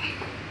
はい。